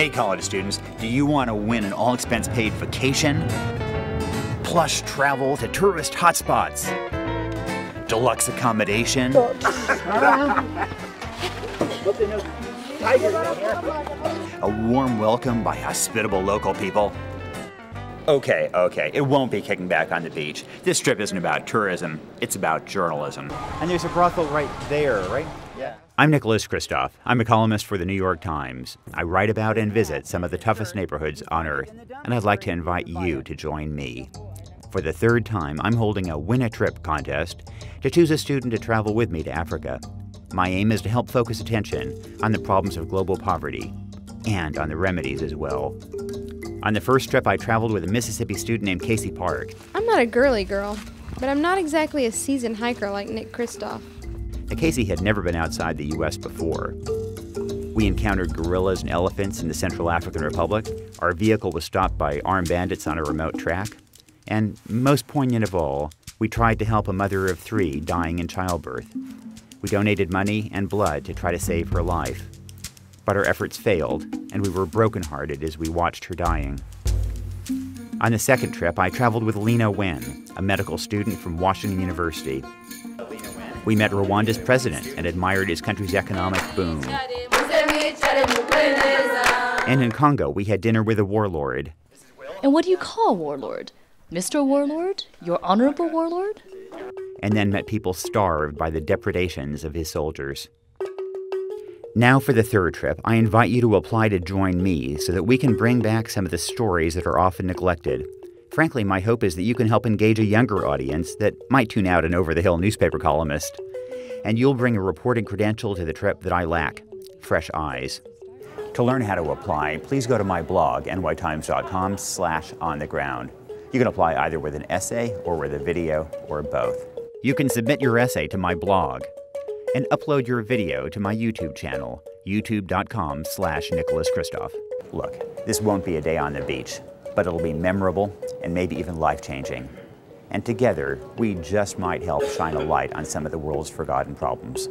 Hey, college students, do you want to win an all expense paid vacation? Plush travel to tourist hotspots? Deluxe accommodation? A warm welcome by hospitable local people? Okay, okay, it won't be kicking back on the beach. This trip isn't about tourism, it's about journalism. And there's a brothel right there, right? Yeah. I'm Nicholas Kristof. I'm a columnist for the New York Times. I write about and visit some of the toughest neighborhoods on earth, and I'd like to invite you to join me. For the third time, I'm holding a Win a Trip contest to choose a student to travel with me to Africa. My aim is to help focus attention on the problems of global poverty and on the remedies as well. On the first trip, I traveled with a Mississippi student named Casey Park. I'm not a girly girl, but I'm not exactly a seasoned hiker like Nick Kristof. Casey had never been outside the U.S. before. We encountered gorillas and elephants in the Central African Republic. Our vehicle was stopped by armed bandits on a remote track. And most poignant of all, we tried to help a mother of three dying in childbirth. We donated money and blood to try to save her life. But our efforts failed, and we were brokenhearted as we watched her dying. On the second trip, I traveled with Leana Wen, a medical student from Washington University. We met Rwanda's president and admired his country's economic boom. And in Congo, we had dinner with a warlord. And what do you call a warlord? Mr. Warlord? Your honorable warlord? And then met people starved by the depredations of his soldiers. Now, for the third trip, I invite you to apply to join me so that we can bring back some of the stories that are often neglected Frankly, my hope is that you can help engage a younger audience that might tune out an over the hill newspaper columnist. And you'll bring a reporting credential to the trip that I lack fresh eyes. To learn how to apply, please go to my blog, nytimes.com slash on the ground. You can apply either with an essay or with a video or both. You can submit your essay to my blog and upload your video to my YouTube channel, youtube.com slash Nicholas Kristof. Look, this won't be a day on the beach but it'll be memorable and maybe even life changing. And together, we just might help shine a light on some of the world's forgotten problems.